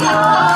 Oh,